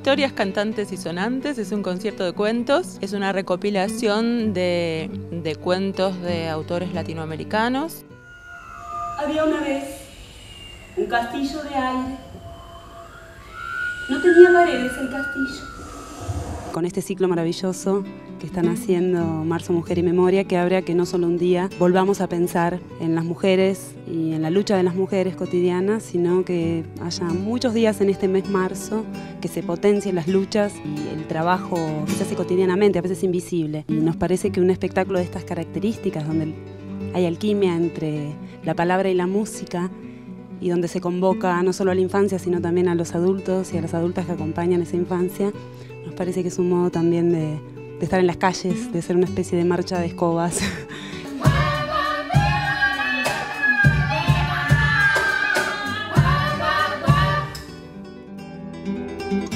Historias Cantantes y Sonantes es un concierto de cuentos, es una recopilación de, de cuentos de autores latinoamericanos. Había una vez un castillo de aire. No tenía paredes el castillo. Con este ciclo maravilloso que están haciendo Marzo Mujer y Memoria, que a que no solo un día volvamos a pensar en las mujeres y en la lucha de las mujeres cotidianas, sino que haya muchos días en este mes marzo que se potencien las luchas y el trabajo que se hace cotidianamente, a veces invisible. Y nos parece que un espectáculo de estas características, donde hay alquimia entre la palabra y la música, y donde se convoca no solo a la infancia, sino también a los adultos y a las adultas que acompañan esa infancia, nos parece que es un modo también de, de estar en las calles, de ser una especie de marcha de escobas.